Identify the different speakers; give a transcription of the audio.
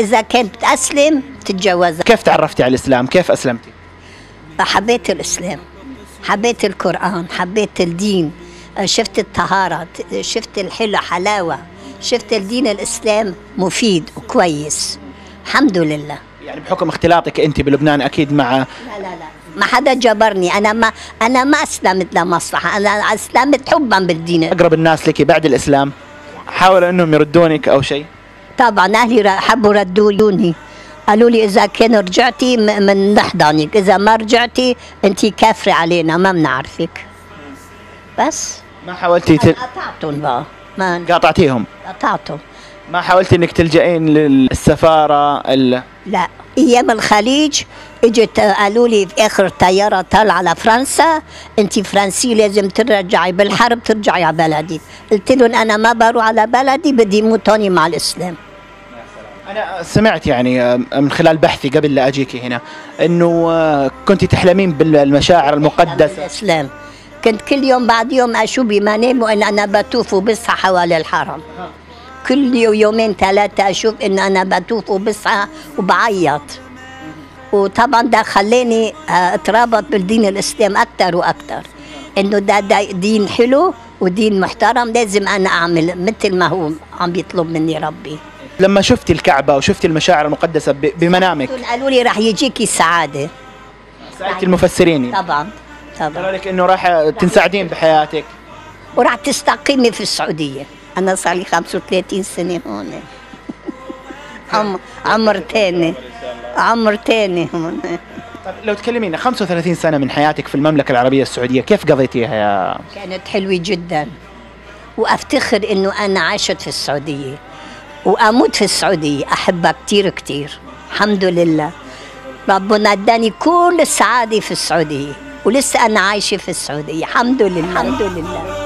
Speaker 1: إذا كنت أسلم تتجوز.
Speaker 2: كيف تعرفتي على الإسلام؟ كيف أسلمتي؟
Speaker 1: حبيت الإسلام حبيت القرآن حبيت الدين شفت الطهارة شفت الحلو حلاوة شفت الدين الإسلام مفيد وكويس. الحمد لله.
Speaker 2: يعني بحكم اختلاطك أنت بلبنان أكيد مع
Speaker 1: لا لا لا. ما حدا جبرني. أنا ما أنا ما أسلمت لمصلحة. أنا أسلمت حبا بالدين.
Speaker 2: أقرب الناس لك بعد الإسلام؟ حاولوا أنهم يردونك أو شيء.
Speaker 1: طبعا أهلي حبوا ردوني. قالوا لي إذا كان رجعتي من نحضنك إذا ما رجعتي أنت كافرة علينا ما بنعرفك بس.
Speaker 2: ما حاولتي تل...
Speaker 1: قطعتهم بقى. ما
Speaker 2: قاطعتيهم
Speaker 1: قطعتهم.
Speaker 2: ما حاولتي إنك تلجئين للسفارة؟ ال...
Speaker 1: لا. أيام الخليج اجت قالوا لي في آخر طيارة طالعة لفرنسا انت فرنسي لازم ترجعي بالحرب ترجعي على بلدك قلت لهم أنا ما بروح على بلدي بدي موت هوني مع الإسلام.
Speaker 2: أنا سمعت يعني آه، من خلال بحثي قبل لا اجيكي هنا إنه آه، كنت تحلمين بالمشاعر المقدسة.
Speaker 1: الاسلام كنت كل يوم بعد يوم أشوف بمنام وإن أنا بطوف وبصحى حوالي الحرم. كل يوم يومين ثلاثة أشوف إن أنا بطوف وبصحى وبعيط. وطبعا ده خلاني آه، أترابط بالدين الإسلام أكثر وأكثر إنه ده, ده دين حلو ودين محترم لازم أنا أعمل مثل ما هو عم بيطلب مني ربي.
Speaker 2: لما شفتي الكعبة وشفتي المشاعر المقدسة. بمنامك.
Speaker 1: قالوا لي رح يجيكي السعادة
Speaker 2: سالتي المفسرين. يعني.
Speaker 1: طبعا.
Speaker 2: قالوا
Speaker 1: طبعا
Speaker 2: لك إنه راح تنسعدين بحياتك.
Speaker 1: وراح تستقيمي في السعودية. أنا صار لي 35 سنة هون. عم عمر تاني عمر تاني هون.
Speaker 2: طيب لو تكلمينا 35 سنة من حياتك في المملكة العربية السعودية كيف قضيتيها يا
Speaker 1: كانت حلوة جدا. وأفتخر إنه أنا عشت في السعودية. وأموت في السعودية. أحبها كتير كتير. الحمد لله. ربنا اداني كل السعادة في السعودية. ولسه أنا عايشة في السعودية. الحمد لله. الحمد لله.